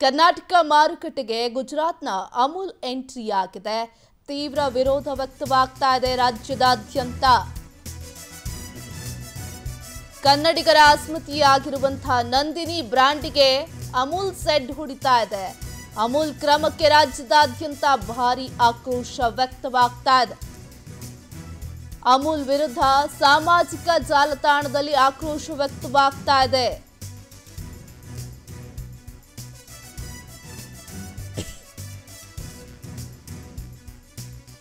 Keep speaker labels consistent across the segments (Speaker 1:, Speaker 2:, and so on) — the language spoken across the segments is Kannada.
Speaker 1: ಕರ್ನಾಟಕ ಮಾರುಕಟ್ಟೆಗೆ ಗುಜರಾತ್ನ ಅಮೂಲ್ ಎಂಟ್ರಿ ಆಗಿದೆ. ತೀವ್ರ ವಿರೋಧ ವ್ಯಕ್ತವಾಗ್ತಾ ಇದೆ ರಾಜ್ಯದಾದ್ಯಂತ. ಕನ್ನಡಿಗರ ಸ್ಮೃತಿಯಾಗಿರುವಂತಹ ನಂದಿನಿ ಬ್ರ್ಯಾಂಡ್ಗೆ ಅಮೂಲ್ ಸೆಡ್ ಹೊಡಿತಾ ಇದೆ. ಅಮೂಲ್ ಕ್ರಮಕ್ಕೆ ರಾಜ್ಯದಾದ್ಯಂತ ಭಾರಿ ಆಕ್ರೋಶ ವ್ಯಕ್ತವಾಗ್ತಾ ಇದೆ. ಅಮೂಲ್ ವಿರುದ್ಧ ಸಾಮಾಜಿಕ ಜಾಲತಾಣದಲ್ಲಿ ಆಕ್ರೋಶ ವ್ಯಕ್ತವಾಗ್ತಾ ಇದೆ.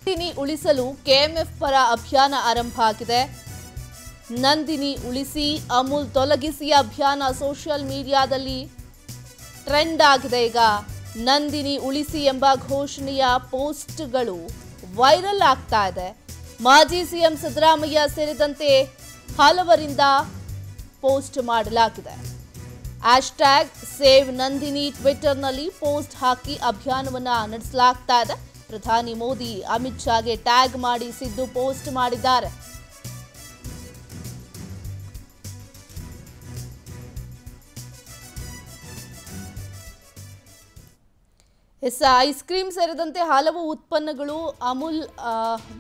Speaker 1: ನಂದಿನಿ ಉಳಿಸಲು ಕೆಎಂಎಫ್ ಪರ ಅಭಿಯಾನ ಆರಂಭ ಆಗಿದೆ. ನಂದಿನಿ ಉಳಿಸಿ ಅಮೂಲ್ ತೊಲಗಿಸಿ ಅಭಿಯಾನ ಸೋಷಿಯಲ್ ಮೀಡಿಯಾದಲ್ಲಿ ಟ್ರೆಂಡ್ ಆಗಿದೆ. ಈಗ ನಂದಿನಿ ಉಳಿಸಿ ಎಂಬ ಘೋಷಣೆಯ ಪೋಸ್ಟ್ಗಳು ವೈರಲ್ ಆಗ್ತಾ ಇದೆ. ಮಾಜಿ ಸಿಎಂ ಸಿದ್ದರಾಮಯ್ಯ ಸೇರಿದಂತೆ ಹಲವರಿಂದ ಪೋಸ್ಟ್ ಮಾಡಲಾಗಿದೆ. ಹ್ಯಾಶ್ಟ್ಯಾಗ್ ಸೇವ್ ನಂದಿನಿ ಟ್ವಿಟರ್ನಲ್ಲಿ ಪೋಸ್ಟ್ ಹಾಕಿ ಅಭಿಯಾನವನ್ನು ನಡೆಸಲಾಗ್ತಾ ಇದೆ. ಪ್ರಧಾನಿ ಮೋದಿ ಅಮಿತ್ ಶಾಗೆ ಟ್ಯಾಗ್ ಮಾಡಿ ಸಿದ್ದು ಪೋಸ್ಟ್ ಮಾಡಿದ್ದಾರೆ. ಎಸ್, ಐಸ್ ಕ್ರೀಮ್ ಸೇರಿದಂತೆ ಹಲವು ಉತ್ಪನ್ನಗಳು ಅಮೂಲ್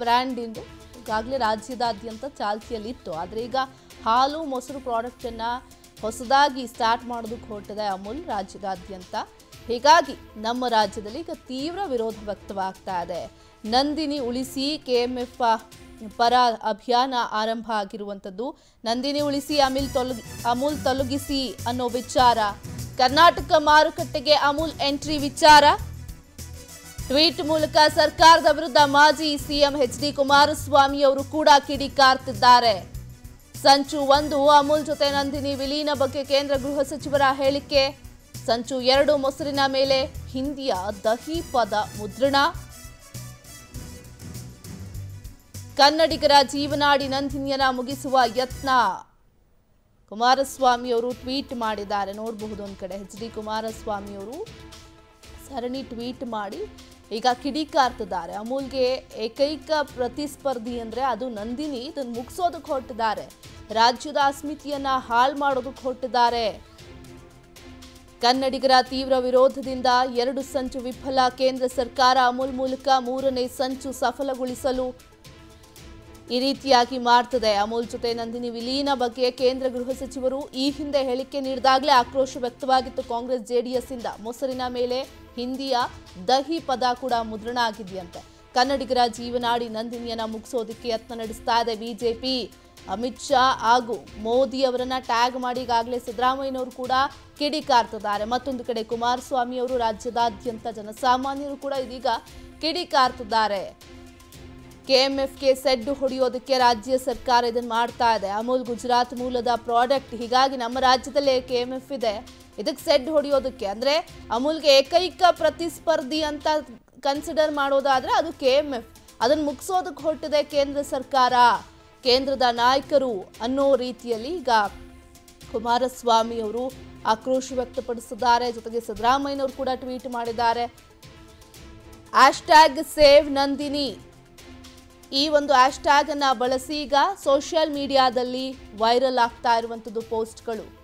Speaker 1: ಬ್ರ್ಯಾಂಡಿಂದು ಈಗಾಗಲೇ ರಾಜ್ಯದಾದ್ಯಂತ ಚಾಲ್ತಿಯಲ್ಲಿತ್ತು. ಆದರೆ ಈಗ ಹಾಲು, ಮೊಸರು ಪ್ರಾಡಕ್ಟನ್ನು ಹೊಸದಾಗಿ ಸ್ಟಾರ್ಟ್ ಮಾಡೋದಕ್ಕೆ ಹೊರಟಿದೆ ಅಮೂಲ್ ರಾಜ್ಯದಾದ್ಯಂತ. ಹೀಗಾಗಿ ನಮ್ಮ ರಾಜ್ಯದಲ್ಲಿ ಈಗ ತೀವ್ರ ವಿರೋಧ ವ್ಯಕ್ತವಾಗ್ತಾ ಇದೆ. ನಂದಿನಿ ಉಳಿಸಿ ಕೆಎಂಎಫ್ ಪರ ಅಭಿಯಾನ ಆರಂಭ ಆಗಿರುವಂಥದ್ದು. ನಂದಿನಿ ಉಳಿಸಿ ಅಮಿಲ್ ತೊಲಗಿ ಅಮೂಲ್ ತೊಲಗಿಸಿ ಅನ್ನೋ ವಿಚಾರ. ಕರ್ನಾಟಕ ಮಾರುಕಟ್ಟೆಗೆ ಅಮೂಲ್ ಎಂಟ್ರಿ ವಿಚಾರ. ಟ್ವೀಟ್ ಮೂಲಕ ಸರ್ಕಾರದ ವಿರುದ್ಧ ಮಾಜಿ ಸಿಎಂ ಎಚ್ ಡಿ ಕುಮಾರಸ್ವಾಮಿ ಅವರು ಕೂಡ ಕಿಡಿಕಾರ್ತಿದ್ದಾರೆ ಸಂಚು ಒಂದು, ಅಮೂಲ್ ಜೊತೆ ನಂದಿನಿ ವಿಲೀನ ಬಗ್ಗೆ ಕೇಂದ್ರ ಗೃಹ ಸಚಿವರ ಹೇಳಿಕೆ. ಸಂಚು ಎರಡು ಮೊಸರಿನ ಮೇಲೆ ಹಿಂದಿಯ ದಹಿ ಪದ ಮುದ್ರಣ. ಕನ್ನಡಿಗರ ಜೀವನಾಡಿ ನಂದಿನಿಯನ್ನ ಮುಗಿಸುವ ಯತ್ನ. ಕುಮಾರಸ್ವಾಮಿ ಅವರು ಟ್ವೀಟ್ ಮಾಡಿದ್ದಾರೆ. ನೋಡಬಹುದು ಒಂದು ಕಡೆ ಎಚ್ ಡಿ ಕುಮಾರಸ್ವಾಮಿ ಅವರು ಸರಣಿ ಟ್ವೀಟ್ ಮಾಡಿ. ಈಗ ಕಿಡಿಕಾರ್ತಿದ್ದಾರೆ. ಅಮೂಲ್ಗೆ ಏಕೈಕ ಪ್ರತಿಸ್ಪರ್ಧಿ ಅಂದರೆ ಅದು ನಂದಿನಿ. ಇದನ್ನು ಮುಗಿಸೋದಕ್ಕೆ ಹೊರಟಿದ್ದಾರೆ. ರಾಜ್ಯದ ಅಸ್ಮಿತಿಯನ್ನು ಹಾಳು ಮಾಡೋದಕ್ಕೆ ಹೊರಟಿದ್ದಾರೆ. ಕನ್ನಡಿಗರ ತೀವ್ರ ವಿರೋಧದಿಂದ ಎರಡು ಸಂಚು ವಿಫಲ. ಕೇಂದ್ರ ಸರ್ಕಾರ ಅಮೂಲ್ ಮೂಲಕ ಮೂರನೇ ಸಂಚು ಸಫಲಗೊಳಿಸಲು ಈ ರೀತಿಯಾಗಿ ಮಾಡ್ತದೆ. ಅಮೂಲ್ ಜೊತೆ ನಂದಿನಿ ವಿಲೀನ ಬಗ್ಗೆ ಕೇಂದ್ರ ಗೃಹ ಸಚಿವರು ಈ ಹಿಂದೆ ಹೇಳಿಕೆ ನೀಡಿದಾಗಲೇ ಆಕ್ರೋಶ ವ್ಯಕ್ತವಾಗಿತ್ತು ಕಾಂಗ್ರೆಸ್ ಜೆಡಿಎಸ್ ಇಂದ. ಮೊಸರಿನ ಮೇಲೆ ಹಿಂದಿಯ ದಹಿ ಪದ ಕೂಡ ಮುದ್ರಣ ಆಗಿದೆಯಂತೆ ಕನ್ನಡಿಗರ ಜೀವನಾಡಿ ನಂದಿನಿಯನ್ನ ಮುಗಿಸೋದಕ್ಕೆ ಯತ್ನ ನಡೆಸ್ತಾ ಇದೆ ಬಿಜೆಪಿ. ಅಮಿತ್ ಶಾ ಹಾಗೂ ಮೋದಿ ಅವರನ್ನ ಟ್ಯಾಗ್ ಮಾಡಿ ಈಗಾಗಲೇ ಸಿದ್ದರಾಮಯ್ಯನವರು ಕೂಡ ಕಿಡಿಕಾರ್ತಿದ್ದಾರೆ ಮತ್ತೊಂದು ಕಡೆ ಕುಮಾರಸ್ವಾಮಿ ಅವರು ರಾಜ್ಯದಾದ್ಯಂತ ಜನಸಾಮಾನ್ಯರು ಕೂಡ ಇದೀಗ ಕಿಡಿಕಾರ್ತಿದ್ದಾರೆ ಕೆಎಂಎಫ್ಗೆ ಸೆಡ್ಡು ಹೊಡೆಯೋದಕ್ಕೆ ರಾಜ್ಯ ಸರ್ಕಾರ ಇದನ್ನು ಮಾಡ್ತಾ ಇದೆ. ಅಮೂಲ್ ಗುಜರಾತ್ ಮೂಲದ ಪ್ರಾಡಕ್ಟ್ ಹೀಗಾಗಿ ನಮ್ಮ ರಾಜ್ಯದಲ್ಲೇ ಕೆಎಂಎಫ್ ಇದೆ. ಇದಕ್ಕೆ ಸೆಡ್ ಹೊಡೆಯೋದಕ್ಕೆ ಅಂದರೆ ಅಮೂಲ್ಗೆ ಏಕೈಕ ಪ್ರತಿಸ್ಪರ್ಧಿ ಅಂತ ಕನ್ಸಿಡರ್ ಮಾಡೋದಾದರೆ ಅದು ಕೆಎಂಎಫ್. ಅದನ್ನು ಮುಗಿಸೋದಕ್ಕೆ ಹೊರಟಿದೆ ಕೇಂದ್ರ ಸರ್ಕಾರ. ಕೇಂದ್ರದ ನಾಯಕರು ಅನ್ನೋ ರೀತಿಯಲ್ಲಿ ಈಗ ಕುಮಾರಸ್ವಾಮಿ ಅವರು ಆಕ್ರೋಶ ವ್ಯಕ್ತಪಡಿಸಿದ್ದಾರೆ. ಜೊತೆಗೆ ಸಿದ್ದರಾಮಯ್ಯನವರು ಕೂಡ ಟ್ವೀಟ್ ಮಾಡಿದ್ದಾರೆ. Hashtag save Nandini. ಈ ಒಂದು ಆಶ್ಟ್ಯಾಗ್ ಅನ್ನ ಬಳಸಿ ಈಗ ಸೋಷಿಯಲ್ ಮೀಡಿಯಾದಲ್ಲಿ ವೈರಲ್ ಆಗ್ತಾ ಇರುವಂಥದ್ದು ಪೋಸ್ಟ್ಗಳು.